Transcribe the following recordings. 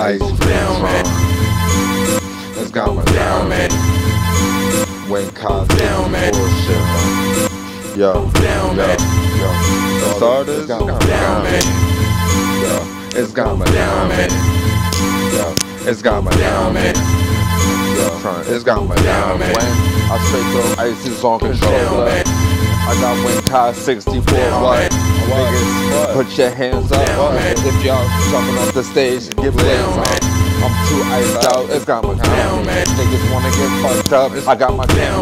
ice cream man. It's got my down man. Wayne Cosby Down, man. bullshit. Yo, Down, yo, yo. Starters, It's got my down down man. Yo, it's got my down Down man. Yo, it's got my Down down man. Yo, it's got my down man. When I straight throw ice is on Down man. I got Wayne Cos 64 Down, what? man. Niggas, put your hands up. If y'all jumping off the stage, get blazed on. I'm too iced out. It's got my man. Niggas wanna get fucked up. I got my man.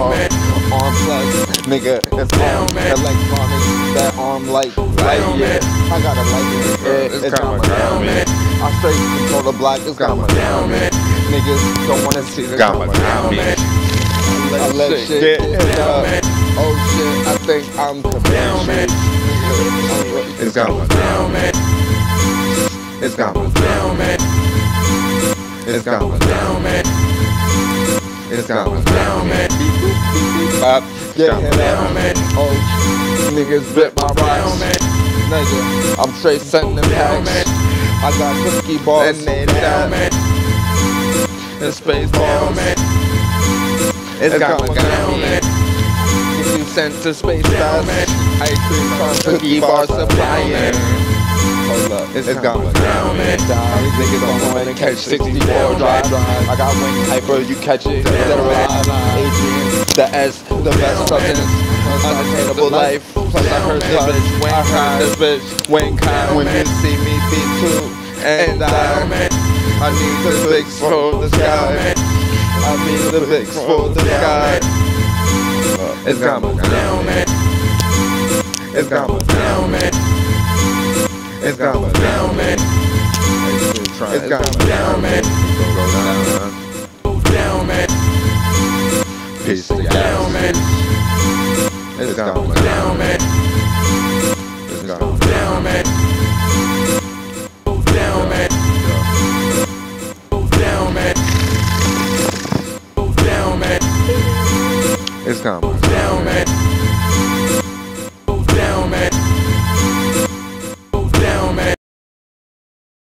on plus. Nigga, it's on man. electronics. That arm light, light, yeah. I got a light in the air. It's got my down, man. I straight control the block. It's got my Down, man. Niggas don't wanna see the Got my down man. I let Shit, get up. Oh shit, I think I'm Down, man. It's got my down man. It's got my Down man. It's got my Down man. It's got my Down man. Bop, get Got my hit down man. Oh, niggas bit my man. Nigga, I'm straight sending Down, packs. I got cookie balls And down man. and space balls. It's down down man. Sent to space Down, fast, man. ice cream cone, cookie bar supplying. Hold up, it's got my down, man. These niggas don't want to catch 64 drive. I got wing hyper, you catch it. Or the S, the best substance. Unattainable life. Plus I heard this bitch, Wayne Kai, this bitch. When you see me be two and I, I need the bigs for the sky. I need the bigs for the sky. It's got my Down man. It's got my Down man. It's got my Down man. It's got my Down man. Down man. Peace to Down man. It's got my Down man. It's got my Down man. Down man. Down man. Down man. It's Down man.